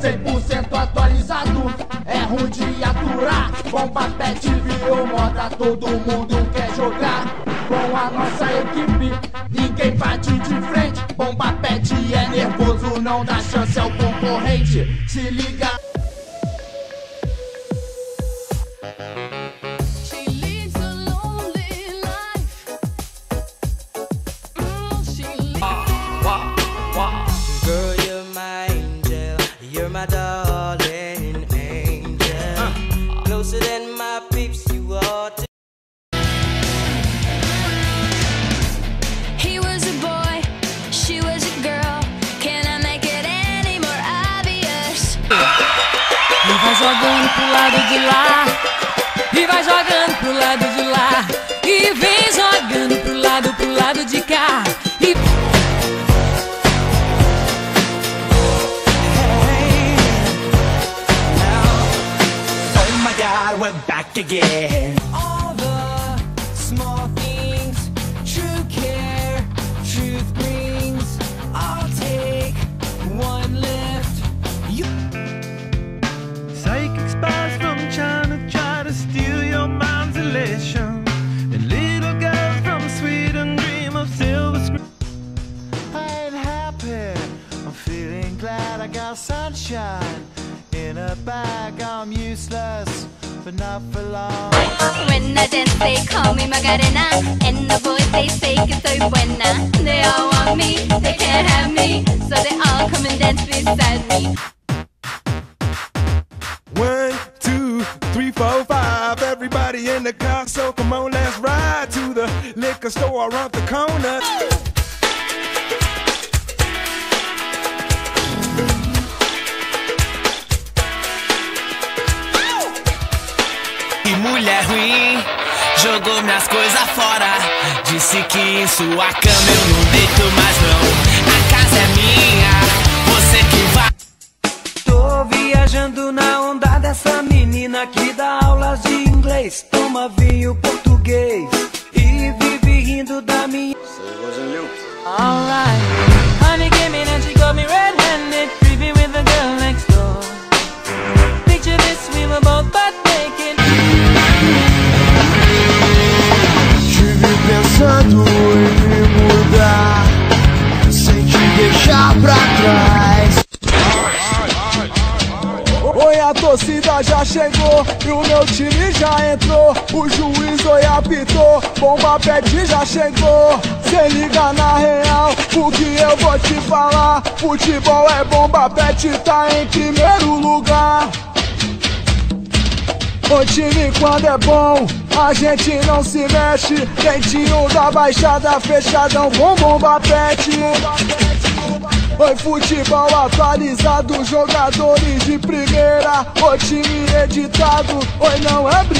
100% atualizado, é ruim de aturar. Bomba pet virou moda, todo mundo quer jogar. Com a nossa equipe, ninguém bate de frente. Bomba pet é nervoso, não dá chance ao concorrente. Se liga. Pro lado de lá. E vai jogando pro lado de lá. E vem jogando pro lado, pro lado de cá. E Oh my god, we're back again. all the small things, true care, mind's elation. And little girls from Sweden dream of silver screen. I ain't happy. I'm feeling glad I got sunshine in a bag. I'm useless, but not for long. When I dance, they call me Magarena. And the boys, they say que soy buena. They all want me, they can't have me. So they all come and dance beside me. The car, so come on, let's ride to the liquor store around the corner. E mulher ruim jogou minhas coisas fora. Disse que em sua cama eu não deito mais não. A casa é minha, você que vai. Tô viajando na onda dessa menina que dá aulas de inglês, toma vinho português e vive rindo da minha. alright. Honey came in and she got me red-handed, creeping with the girl next door. Picture this, we were both butt naked. Tive pensando em me mudar, sem te deixar pra trás. A torcida já chegou e o meu time já entrou. O juiz oi apitou, bomba pet já chegou. Cê liga na real, porque eu vou te falar. Futebol é bomba pet, tá em primeiro lugar. O time quando é bom, a gente não se mexe. Dentinho da baixada, fechadão com bomba pet. Oi, futebol atualizado, jogadores de primeira. O time editado, oi, não é brincadeira.